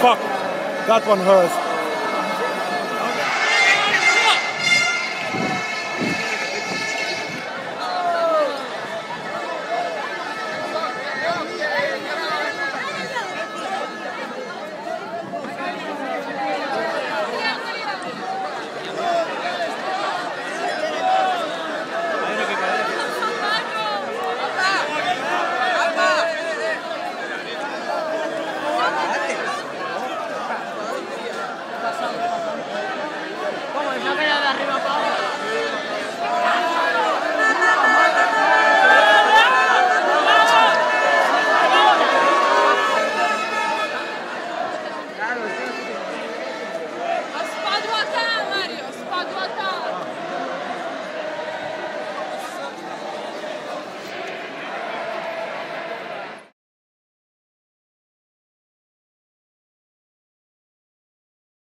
fuck, that one hurts.